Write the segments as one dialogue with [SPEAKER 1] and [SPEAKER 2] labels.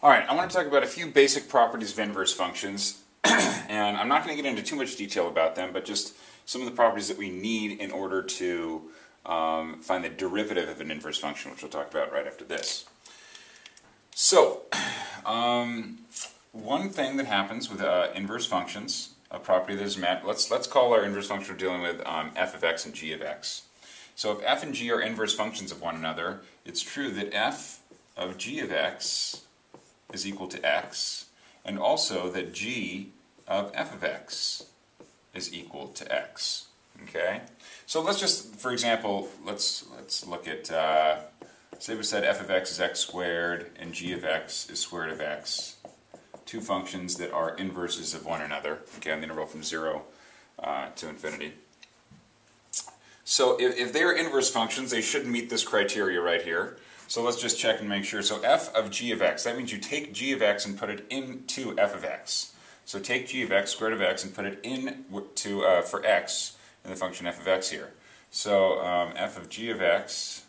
[SPEAKER 1] All right, I want to talk about a few basic properties of inverse functions, and I'm not going to get into too much detail about them, but just some of the properties that we need in order to um, find the derivative of an inverse function, which we'll talk about right after this. So, um, one thing that happens with uh, inverse functions, a property that is met, let's, let's call our inverse function we're dealing with um, f of x and g of x. So if f and g are inverse functions of one another, it's true that f of g of x is equal to x, and also that g of f of x is equal to x. Okay? So let's just, for example, let's let's look at, uh, say we said f of x is x squared and g of x is square root of x. Two functions that are inverses of one another, okay, on the interval from 0 uh, to infinity. So if, if they're inverse functions, they should meet this criteria right here. So let's just check and make sure. So f of g of x, that means you take g of x and put it into f of x. So take g of x, square root of x, and put it in to, uh, for x in the function f of x here. So um, f of g of x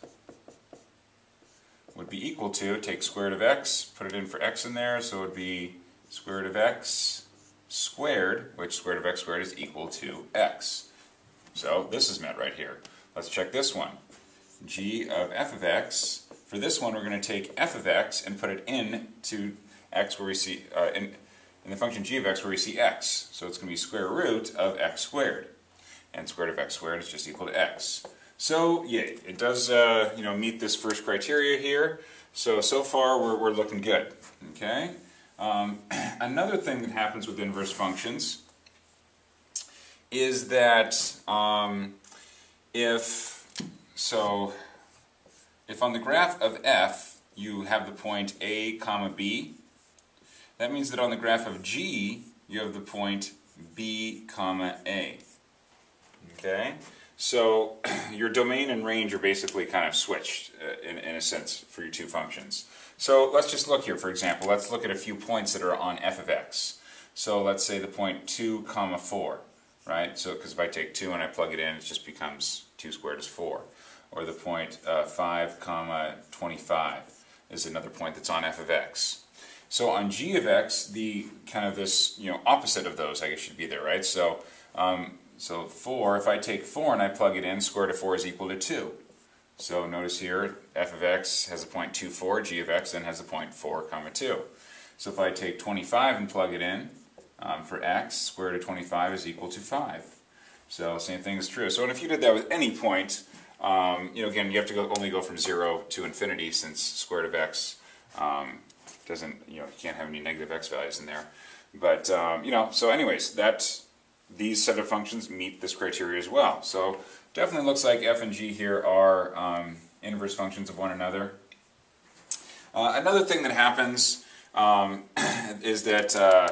[SPEAKER 1] would be equal to, take square root of x, put it in for x in there, so it would be square root of x squared, which square root of x squared is equal to x. So this is met right here. Let's check this one. g of f of x for this one, we're going to take f of x and put it in to x where we see, uh, in, in the function g of x where we see x. So it's going to be square root of x squared. And square root of x squared is just equal to x. So, yeah, it does, uh, you know, meet this first criteria here. So, so far we're, we're looking good, okay? Um, another thing that happens with inverse functions is that um, if, so if on the graph of f you have the point a comma b, that means that on the graph of g you have the point b comma a. Okay? So your domain and range are basically kind of switched uh, in, in a sense for your two functions. So let's just look here, for example. Let's look at a few points that are on f of x. So let's say the point 2 comma 4, right? So because if I take 2 and I plug it in, it just becomes 2 squared is 4 or the point uh, 5 comma 25 is another point that's on f of x. So on g of x, the kind of this you know opposite of those I guess should be there, right? So um, so 4, if I take 4 and I plug it in, square root of 4 is equal to 2. So notice here, f of x has a point 2, 4, g of x then has a point 4 comma 2. So if I take 25 and plug it in, um, for x, square root of 25 is equal to 5. So same thing is true. So if you did that with any point, um, you know, again, you have to go, only go from 0 to infinity since square root of x um, doesn't, you know, you can't have any negative x values in there. But, um, you know, so anyways, that, these set of functions meet this criteria as well. So definitely looks like f and g here are um, inverse functions of one another. Uh, another thing that happens um, is that uh,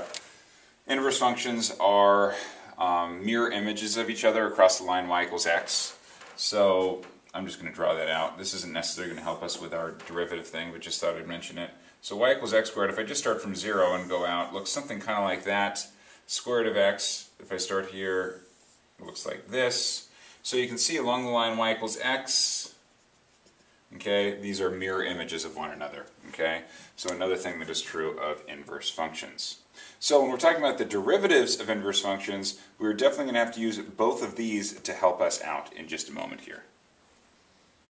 [SPEAKER 1] inverse functions are um, mirror images of each other across the line y equals x. So I'm just going to draw that out. This isn't necessarily going to help us with our derivative thing, but just thought I'd mention it. So y equals x squared, if I just start from 0 and go out, looks something kind of like that. Square root of x, if I start here, looks like this. So you can see along the line y equals x, okay, these are mirror images of one another, okay? So another thing that is true of inverse functions. So when we're talking about the derivatives of inverse functions, we're definitely going to have to use both of these to help us out in just a moment here.